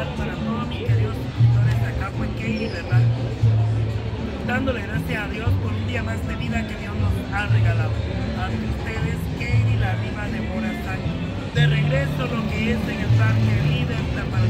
especial para todos mis queridos suscriptores de acá en ¿verdad? Dándole gracias a Dios por un día más de vida que Dios nos ha regalado. a ustedes, Katie, la diva de Morazán. De regreso, lo que es en el parque Libertad para